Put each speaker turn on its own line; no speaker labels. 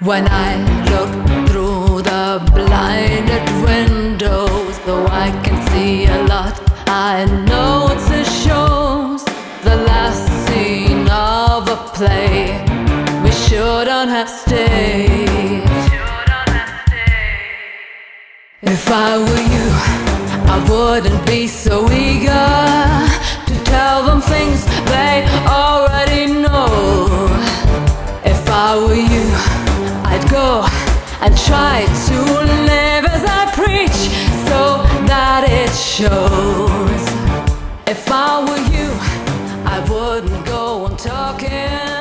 When I look through the blinded windows, though I can see a lot, I know it's a show's the last scene of a play. We shouldn't have stayed. If I were you, I wouldn't be so eager to tell them things they already know. If I were you, go and try to live as I preach so that it shows. If I were you, I wouldn't go on talking.